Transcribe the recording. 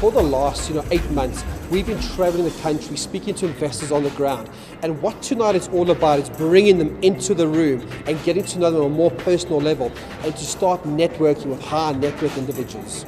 for the last, you know, eight months, we've been traveling the country, speaking to investors on the ground. And what tonight is all about is bringing them into the room and getting to know them on a more personal level and to start networking with high net worth individuals.